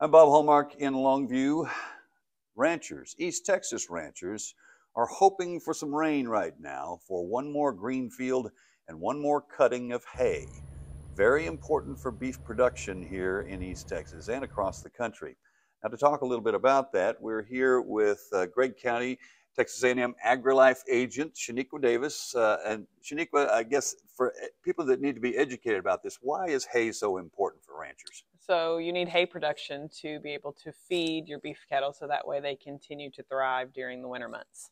I'm Bob Hallmark in Longview. Ranchers, East Texas ranchers, are hoping for some rain right now for one more green field and one more cutting of hay. Very important for beef production here in East Texas and across the country. Now to talk a little bit about that, we're here with uh, Gregg County Texas A&M AgriLife agent Shaniqua Davis. Uh, and Shaniqua, I guess for eh, people that need to be educated about this, why is hay so important for ranchers? So you need hay production to be able to feed your beef cattle so that way they continue to thrive during the winter months.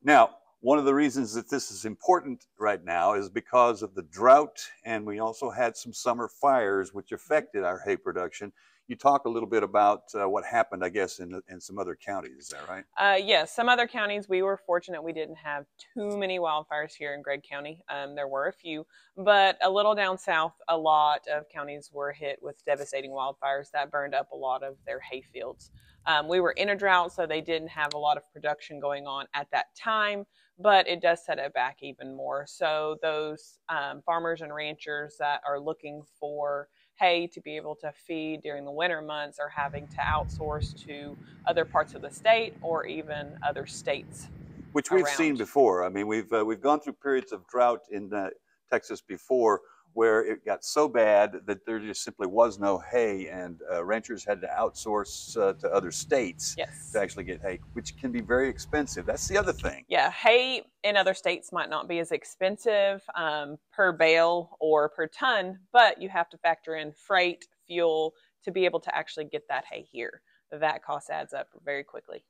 Now, one of the reasons that this is important right now is because of the drought, and we also had some summer fires which mm-hmm. affected our hay production you talk a little bit about uh, what happened, I guess, in, in some other counties. Is that right? Uh, yes, some other counties. We were fortunate we didn't have too many wildfires here in Gregg County. Um, there were a few, but a little down south, a lot of counties were hit with devastating wildfires that burned up a lot of their hay fields. Um, we were in a drought, so they didn't have a lot of production going on at that time, but it does set it back even more. So those um, farmers and ranchers that are looking for hay to be able to feed during the winter months are having to outsource to other parts of the state or even other states. Which we've around. seen before. I mean, we've uh, we've gone through periods of drought in uh, Texas before where it got so bad that there just simply was no hay, and uh, ranchers had to outsource uh, to other states yes. to actually get hay, which can be very expensive. That's the other thing. Yeah, hay in other states might not be as expensive um, per bale or per ton, but you have to factor in freight, fuel to be able to actually get that hay here. That cost adds up very quickly.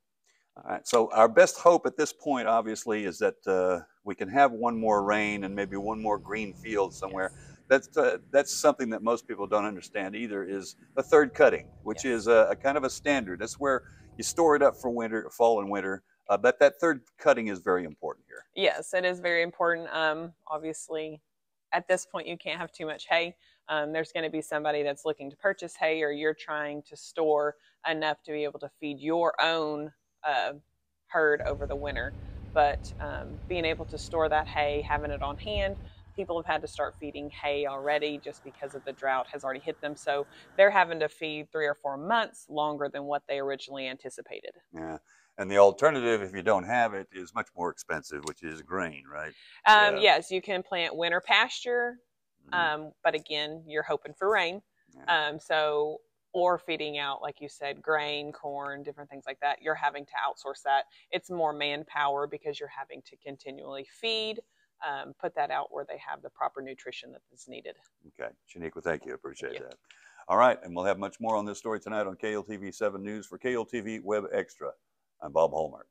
All right. So our best hope at this point, obviously, is that uh, we can have one more rain and maybe one more green field somewhere. Yes that's uh, that's something that most people don't understand either is a third cutting, which yes. is a, a, kind of a standard. That's where you store it up for winter, fall and winter. Uh, but that third cutting is very important here. Yes, it is very important. Um, obviously, at this point, you can't have too much hay. Um, there's going to be somebody that's looking to purchase hay, or you're trying to store enough to be able to feed your own uh, herd over the winter. But um, being able to store that hay, having it on hand, people have had to start feeding hay already just because of the drought has already hit them. So they're having to feed three or four months longer than what they originally anticipated. Yeah. And the alternative, if you don't have it, is much more expensive, which is grain, right? Um, yeah. Yes, you can plant winter pasture, mm-hmm. um, but again, you're hoping for rain. Yeah. Um, so, or feeding out, like you said, grain, corn, different things like that. You're having to outsource that. It's more manpower because you're having to continually feed um, put that out where they have the proper nutrition that is needed. Okay. Shaniqua, thank you. Appreciate you. that. All right. And we'll have much more on this story tonight on KLTV 7 News for KLTV Web Extra. I'm Bob Hallmark.